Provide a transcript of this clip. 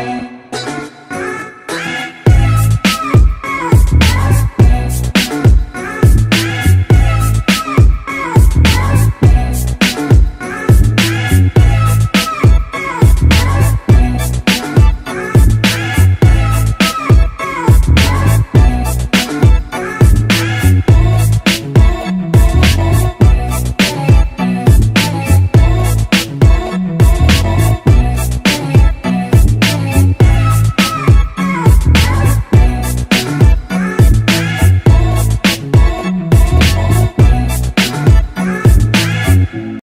Bye.